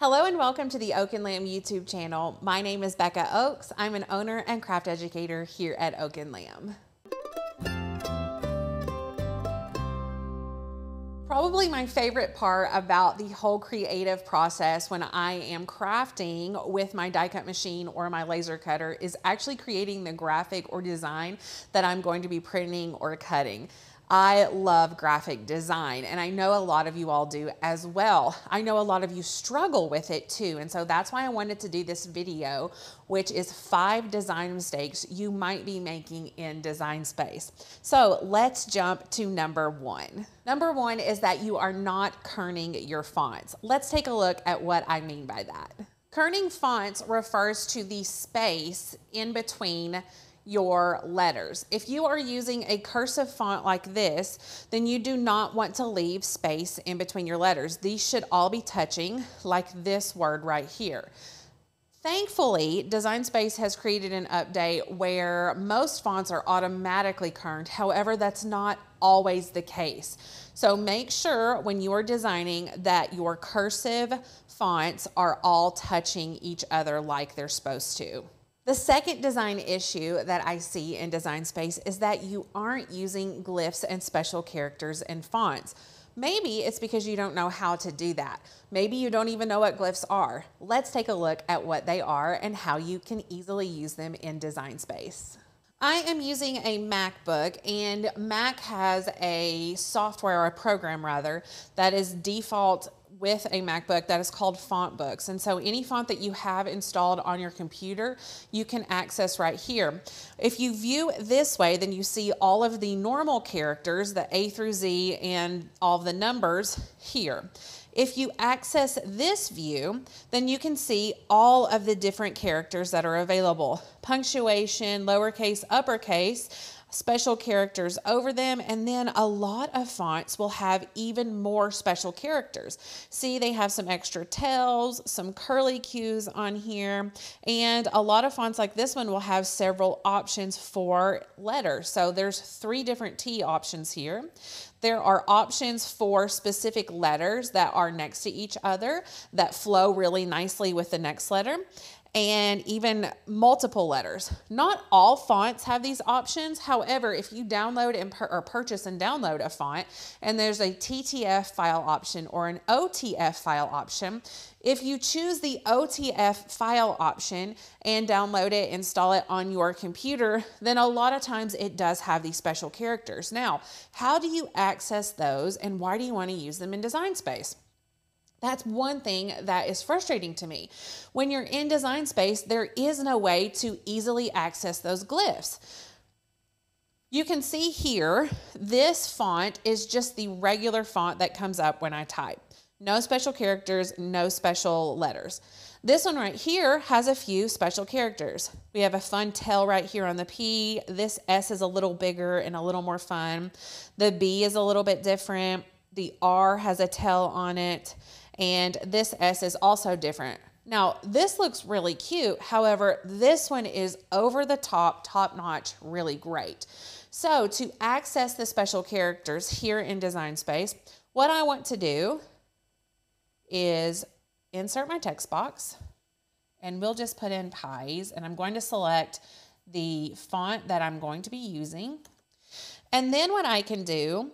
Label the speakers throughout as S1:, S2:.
S1: Hello and welcome to the Oak and Lamb YouTube channel. My name is Becca Oaks. I'm an owner and craft educator here at Oak and Lamb. Probably my favorite part about the whole creative process when I am crafting with my die cut machine or my laser cutter is actually creating the graphic or design that I'm going to be printing or cutting. I love graphic design, and I know a lot of you all do as well. I know a lot of you struggle with it too, and so that's why I wanted to do this video, which is five design mistakes you might be making in Design Space. So let's jump to number one. Number one is that you are not kerning your fonts. Let's take a look at what I mean by that. Kerning fonts refers to the space in between your letters. If you are using a cursive font like this, then you do not want to leave space in between your letters. These should all be touching like this word right here. Thankfully, Design Space has created an update where most fonts are automatically kerned. However, that's not always the case. So make sure when you are designing that your cursive fonts are all touching each other like they're supposed to. The second design issue that I see in Design Space is that you aren't using glyphs and special characters and fonts. Maybe it's because you don't know how to do that. Maybe you don't even know what glyphs are. Let's take a look at what they are and how you can easily use them in Design Space. I am using a MacBook and Mac has a software or a program rather that is default with a MacBook that is called FontBooks. And so any font that you have installed on your computer, you can access right here. If you view this way, then you see all of the normal characters, the A through Z and all the numbers here. If you access this view, then you can see all of the different characters that are available. Punctuation, lowercase, uppercase, special characters over them. And then a lot of fonts will have even more special characters. See, they have some extra tails, some curly cues on here. And a lot of fonts like this one will have several options for letters. So there's three different T options here. There are options for specific letters that are next to each other that flow really nicely with the next letter and even multiple letters. Not all fonts have these options. However, if you download and or purchase and download a font and there's a TTF file option or an OTF file option, if you choose the OTF file option and download it, install it on your computer, then a lot of times it does have these special characters. Now, how do you access those and why do you want to use them in Design Space? That's one thing that is frustrating to me. When you're in design space, there is no way to easily access those glyphs. You can see here, this font is just the regular font that comes up when I type. No special characters, no special letters. This one right here has a few special characters. We have a fun tail right here on the P. This S is a little bigger and a little more fun. The B is a little bit different. The R has a tail on it and this S is also different. Now, this looks really cute. However, this one is over the top, top notch, really great. So to access the special characters here in Design Space, what I want to do is insert my text box and we'll just put in pies and I'm going to select the font that I'm going to be using. And then what I can do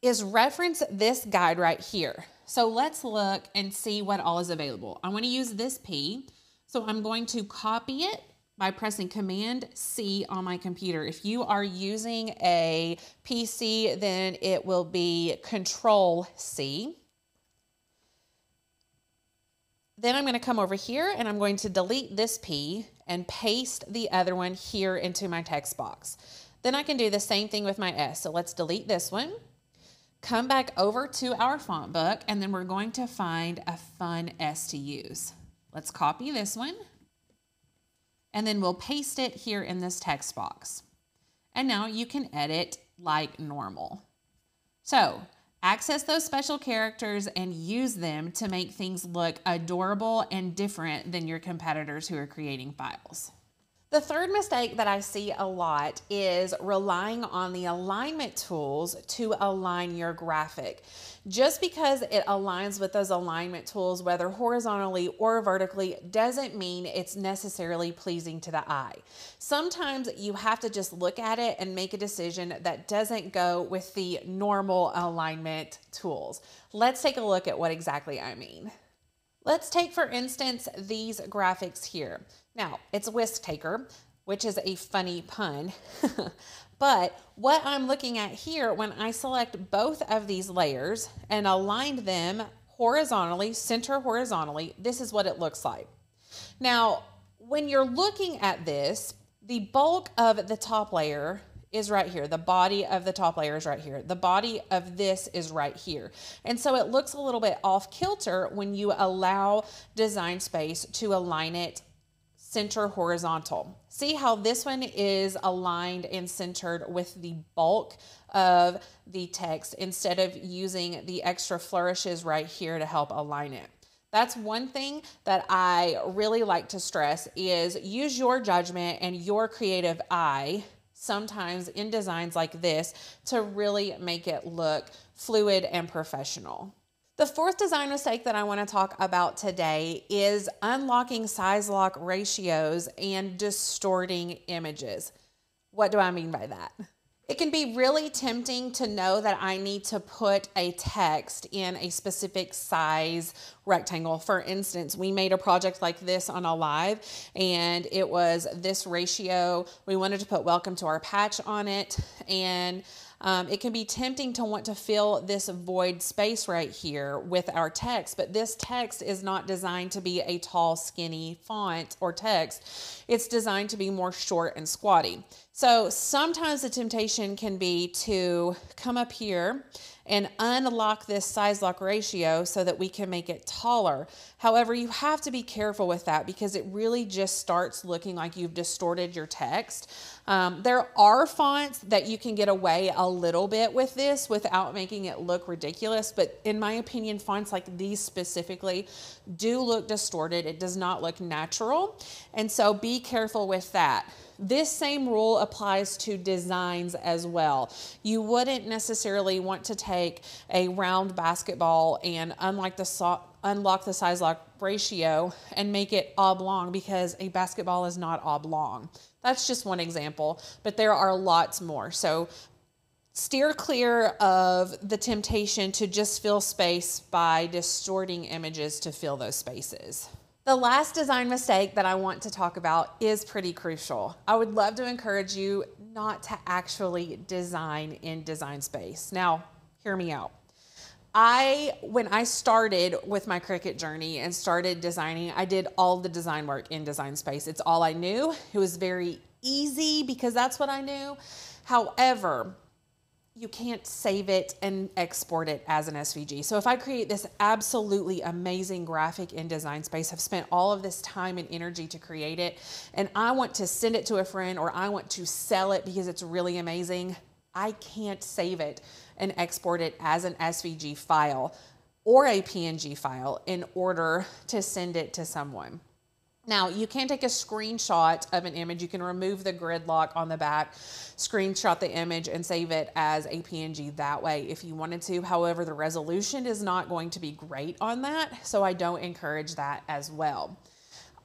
S1: is reference this guide right here. So let's look and see what all is available. I want to use this P. So I'm going to copy it by pressing Command C on my computer. If you are using a PC, then it will be Control C. Then I'm going to come over here and I'm going to delete this P and paste the other one here into my text box. Then I can do the same thing with my S. So let's delete this one come back over to our font book and then we're going to find a fun S to use. Let's copy this one and then we'll paste it here in this text box. And now you can edit like normal. So access those special characters and use them to make things look adorable and different than your competitors who are creating files. The third mistake that I see a lot is relying on the alignment tools to align your graphic. Just because it aligns with those alignment tools, whether horizontally or vertically, doesn't mean it's necessarily pleasing to the eye. Sometimes you have to just look at it and make a decision that doesn't go with the normal alignment tools. Let's take a look at what exactly I mean. Let's take, for instance, these graphics here. Now, it's whisk taker, which is a funny pun. but what I'm looking at here, when I select both of these layers and aligned them horizontally, center horizontally, this is what it looks like. Now, when you're looking at this, the bulk of the top layer is right here. The body of the top layer is right here. The body of this is right here. And so it looks a little bit off kilter when you allow design space to align it center horizontal. See how this one is aligned and centered with the bulk of the text instead of using the extra flourishes right here to help align it. That's one thing that I really like to stress is use your judgment and your creative eye sometimes in designs like this to really make it look fluid and professional. The fourth design mistake that I want to talk about today is unlocking size lock ratios and distorting images. What do I mean by that? It can be really tempting to know that I need to put a text in a specific size rectangle. For instance, we made a project like this on a live and it was this ratio. We wanted to put welcome to our patch on it and um, it can be tempting to want to fill this void space right here with our text, but this text is not designed to be a tall, skinny font or text. It's designed to be more short and squatty. So sometimes the temptation can be to come up here and unlock this size lock ratio so that we can make it taller. However, you have to be careful with that because it really just starts looking like you've distorted your text. Um, there are fonts that you can get away a little bit with this without making it look ridiculous, but in my opinion, fonts like these specifically do look distorted. It does not look natural, and so be careful with that. This same rule applies to designs as well. You wouldn't necessarily want to take a round basketball and unlike the so unlock the size lock ratio and make it oblong because a basketball is not oblong. That's just one example, but there are lots more. So steer clear of the temptation to just fill space by distorting images to fill those spaces. The last design mistake that I want to talk about is pretty crucial. I would love to encourage you not to actually design in design space. Now, hear me out. I, when I started with my Cricut journey and started designing, I did all the design work in design space. It's all I knew. It was very easy because that's what I knew. However, you can't save it and export it as an SVG. So if I create this absolutely amazing graphic in Design Space, I've spent all of this time and energy to create it, and I want to send it to a friend or I want to sell it because it's really amazing, I can't save it and export it as an SVG file or a PNG file in order to send it to someone. Now, you can take a screenshot of an image. You can remove the grid lock on the back, screenshot the image, and save it as a PNG that way if you wanted to. However, the resolution is not going to be great on that, so I don't encourage that as well.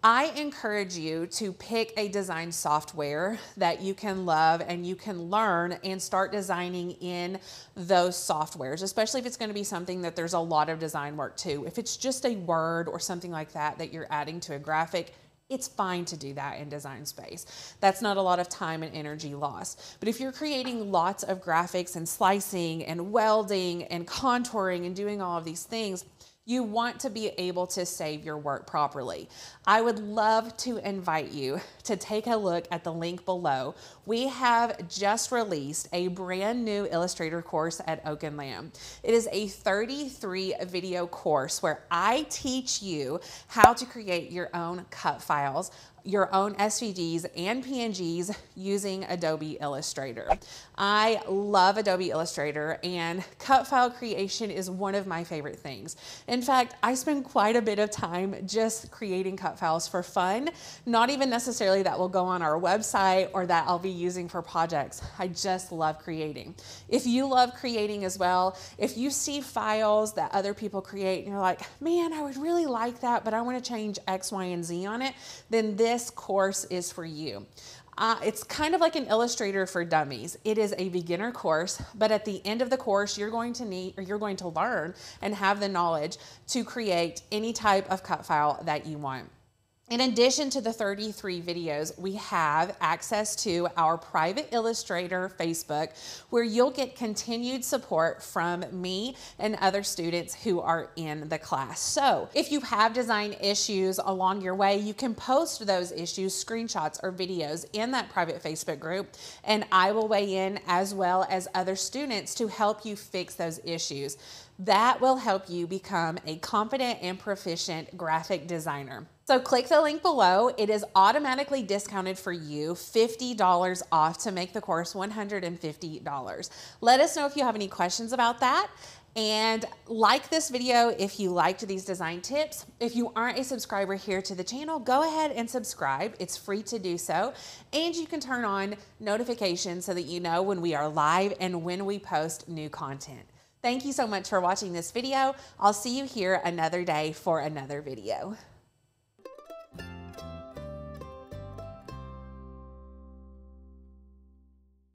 S1: I encourage you to pick a design software that you can love and you can learn and start designing in those softwares, especially if it's going to be something that there's a lot of design work to. If it's just a word or something like that that you're adding to a graphic, it's fine to do that in design space. That's not a lot of time and energy lost. But if you're creating lots of graphics and slicing and welding and contouring and doing all of these things, you want to be able to save your work properly. I would love to invite you to take a look at the link below. We have just released a brand new Illustrator course at Oak and Lamb. It is a 33 video course where I teach you how to create your own cut files your own SVGs and PNGs using Adobe Illustrator. I love Adobe Illustrator and cut file creation is one of my favorite things. In fact, I spend quite a bit of time just creating cut files for fun, not even necessarily that will go on our website or that I'll be using for projects. I just love creating. If you love creating as well, if you see files that other people create and you're like, man, I would really like that, but I want to change X, Y, and Z on it, then this course is for you. Uh, it's kind of like an illustrator for dummies. It is a beginner course, but at the end of the course, you're going to need or you're going to learn and have the knowledge to create any type of cut file that you want. In addition to the 33 videos, we have access to our private Illustrator Facebook where you'll get continued support from me and other students who are in the class. So if you have design issues along your way, you can post those issues, screenshots or videos in that private Facebook group and I will weigh in as well as other students to help you fix those issues. That will help you become a confident and proficient graphic designer. So click the link below. It is automatically discounted for you, $50 off to make the course $150. Let us know if you have any questions about that. And like this video if you liked these design tips. If you aren't a subscriber here to the channel, go ahead and subscribe. It's free to do so. And you can turn on notifications so that you know when we are live and when we post new content. Thank you so much for watching this video. I'll see you here another day for another video.